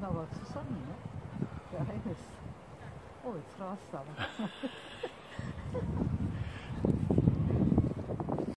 nou wat Susanne, hè? Ja, hij is. Oh, het gras staan.